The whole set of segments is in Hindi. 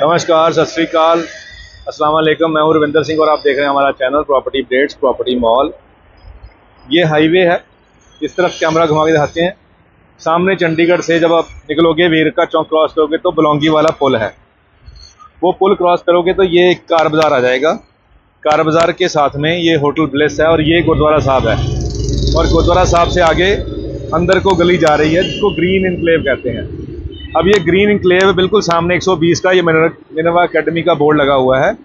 नमस्कार, सत श्रीकाल। असलम मैं हूँ रविंदर सिंह और आप देख रहे हैं हमारा channel property updates, property mall. ये हाईवे है, इस तरफ़ कैमरा घुमा के दिखाते हैं। सामने चंडीगढ़ से जब आप निकलोगे, वीर का चौक क्रॉस करोगे तो बलौंगी वाला पुल है। वो पुल क्रॉस करोगे तो ये एक कार बाज़ार आ जाएगा। कार बाज़ार के साथ में ये होटल ब्लेस है और ये गुरुद्वारा साहब है। और गुरुद्वारा साहब से आगे अंदर को गली जा रही है, जिसको ग्रीन इनक्लेव कहते हैं। अब ये ग्रीन इंक्लेव बिल्कुल सामने 120 का ये मिनवा अकेडमी का बोर्ड लगा हुआ है।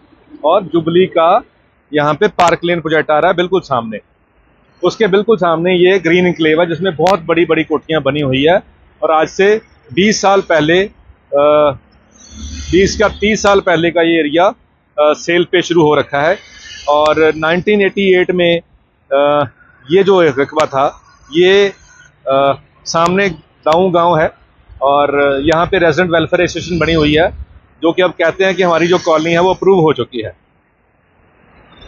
और जुबली का यहाँ पे पार्क लेन प्रोजेक्ट आ रहा है बिल्कुल सामने। उसके बिल्कुल सामने ये ग्रीन इंक्लेव है जिसमें बहुत बड़ी बड़ी कोठियाँ बनी हुई है। और आज से 20 साल पहले बीस का 30 साल पहले का ये एरिया सेल पे शुरू हो रखा है। और 1988 में आ, ये जो रकबा था ये आ, सामने दाऊ गाँव है। और यहाँ पे रेजिडेंट वेलफेयर एसोसिएशन बनी हुई है, जो कि अब कहते हैं कि हमारी जो कॉलोनी है वो अप्रूव हो चुकी है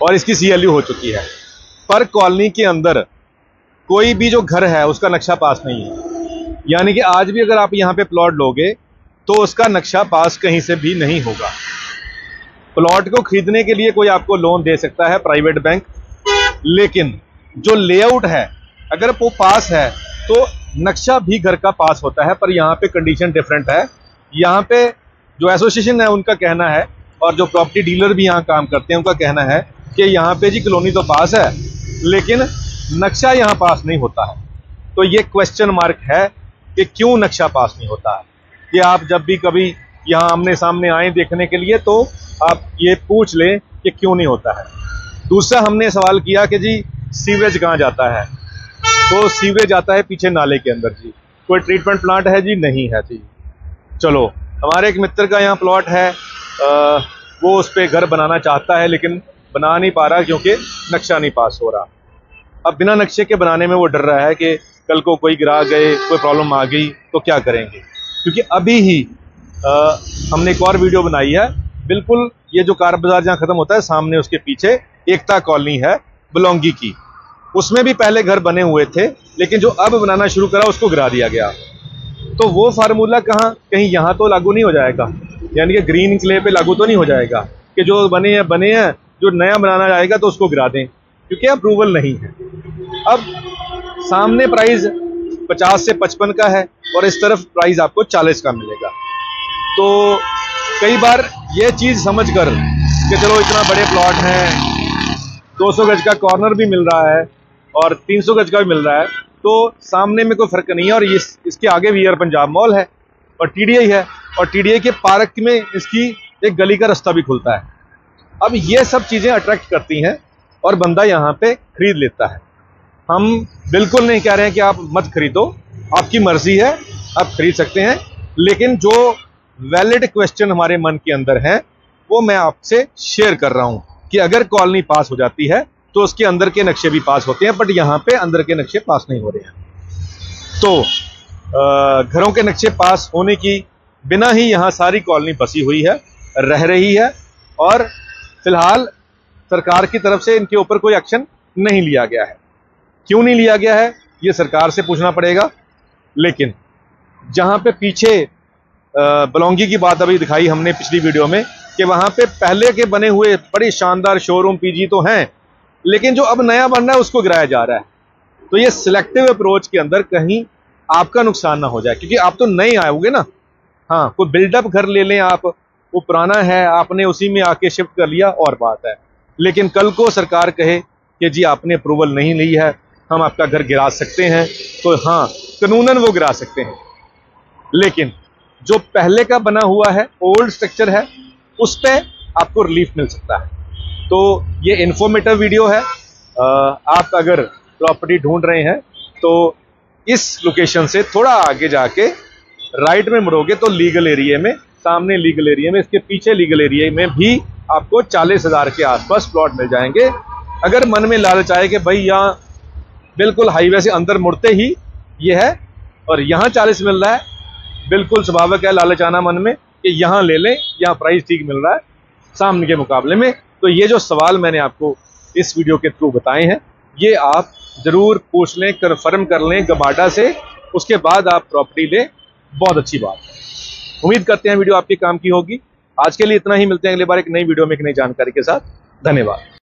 और इसकी सीएलयू हो चुकी है। पर कॉलोनी के अंदर कोई भी जो घर है, उसका नक्शा पास नहीं है। यानी कि आज भी अगर आप यहाँ पे प्लॉट लोगे तो उसका नक्शा पास कहीं से भी नहीं होगा। प्लॉट को खरीदने के लिए कोई आपको लोन दे सकता है प्राइवेट बैंक लेकिन जो लेआउट है, अगर वो पास है तो नक्शा भी घर का पास होता है, पर यहाँ पे कंडीशन डिफरेंट है। यहाँ पे जो एसोसिएशन है, उनका कहना है, और जो प्रॉपर्टी डीलर भी यहाँ काम करते हैं, उनका कहना है कि यहाँ पे जी कॉलोनी तो पास है, लेकिन नक्शा यहाँ पास नहीं होता है। तो ये क्वेश्चन मार्क है कि क्यों नक्शा पास नहीं होता है। कि आप जब भी कभी यहाँ आमने सामने आए देखने के लिए तो आप ये पूछ लें कि क्यों नहीं होता है। दूसरा हमने सवाल किया कि जी सीवेज कहाँ जाता है। तो सीवेज आता है पीछे नाले के अंदर जी। कोई ट्रीटमेंट प्लांट है जी? नहीं है जी। चलो हमारे एक मित्र का यहाँ प्लॉट है। आ, वो उस पर घर बनाना चाहता है लेकिन बना नहीं पा रहा क्योंकि नक्शा नहीं पास हो रहा। अब बिना नक्शे के बनाने में वो डर रहा है कि कल को कोई गिरा गए कोई प्रॉब्लम आ गई तो क्या करेंगे? क्योंकि अभी ही आ, हमने एक और वीडियो बनाई है। बिल्कुल ये जो कार बाज़ार जहाँ खत्म होता है सामने उसके पीछे एकता कॉलोनी है बलौंगी की। उसमें भी पहले घर बने हुए थे, लेकिन जो अब बनाना शुरू करा, उसको गिरा दिया गया। तो वो फार्मूला कहाँ, कहीं यहाँ तो लागू नहीं हो जाएगा। यानी कि ग्रीन क्ले पे लागू तो नहीं हो जाएगा कि जो बने हैं बने हैं, जो नया बनाना जाएगा तो उसको गिरा दें, क्योंकि अप्रूवल नहीं है। अब सामने प्राइस 50 से 55 का है और इस तरफ़ प्राइस आपको 40 का मिलेगा। तो कई बार ये चीज़ समझ कर कि चलो इतना बड़े प्लॉट हैं 200 गज का कॉर्नर भी मिल रहा है और 300 गज का भी मिल रहा है। तो सामने में कोई फ़र्क नहीं है और ये इसके आगे वी आर पंजाब मॉल है और टीडीआई है और टीडीआई के पार्क में इसकी एक गली का रास्ता भी खुलता है। अब ये सब चीज़ें अट्रैक्ट करती हैं और बंदा यहाँ पे खरीद लेता है। हम बिल्कुल नहीं कह रहे हैं कि आप मत खरीदो, आपकी मर्ज़ी है, आप खरीद सकते हैं, लेकिन जो वैलिड क्वेश्चन हमारे मन के अंदर है, वो मैं आपसे शेयर कर रहा हूँ कि अगर कॉलोनी पास हो जाती है तो उसके अंदर के नक्शे भी पास होते हैं बट यहाँ पे अंदर के नक्शे पास नहीं हो रहे हैं। तो घरों के नक्शे पास होने की बिना ही यहाँ सारी कॉलोनी बसी हुई है, रह रही है, और फ़िलहाल सरकार की तरफ़ से इनके ऊपर कोई एक्शन नहीं लिया गया है। क्यों नहीं लिया गया है, ये सरकार से पूछना पड़ेगा, लेकिन जहाँ पे पीछे बलौंगी की बात अभी दिखाई हमने पिछली वीडियो में, कि वहाँ पे पहले के बने हुए बड़ी शानदार शोरूम पीजी तो हैं लेकिन जो अब नया बन रहा है, उसको गिराया जा रहा है। तो ये सिलेक्टिव अप्रोच के अंदर कहीं आपका नुकसान ना हो जाए, क्योंकि आप तो नए आओगे ना। हाँ कोई बिल्डअप घर ले लें आप, वो पुराना है, आपने उसी में आके शिफ्ट कर लिया, और बात है। लेकिन कल को सरकार कहे कि जी, आपने अप्रूवल नहीं ली है, हम आपका घर गिरा सकते हैं तो हाँ कानूनन वो गिरा सकते हैं। लेकिन जो पहले का बना हुआ है ओल्ड स्ट्रक्चर है, उस पर आपको रिलीफ मिल सकता है। तो ये इन्फॉर्मेटिव वीडियो है। आप अगर प्रॉपर्टी ढूंढ रहे हैं तो इस लोकेशन से थोड़ा आगे जाके राइट में मुड़ोगे तो लीगल एरिया में, सामने लीगल एरिया में, इसके पीछे लीगल एरिया में भी आपको चालीस हज़ार के आसपास प्लॉट मिल जाएँगे। अगर मन में लालच आए कि भाई यहाँ बिल्कुल हाईवे से अंदर मुड़ते ही ये है और यहाँ चालीस मिल रहा है, बिल्कुल स्वाभाविक है लालच आना मन में कि यहाँ ले लें, यहाँ प्राइस ठीक मिल रहा है, सामने के मुकाबले में तो ये जो सवाल मैंने आपको इस वीडियो के थ्रू बताए हैं, ये आप ज़रूर पूछ लें कन्फर्म कर लें गबाडा से, उसके बाद आप प्रॉपर्टी लें बहुत अच्छी बात है। उम्मीद करते हैं वीडियो आपके काम की होगी। आज के लिए इतना ही। मिलते हैं अगले बार एक नई वीडियो में एक नई जानकारी के साथ। धन्यवाद।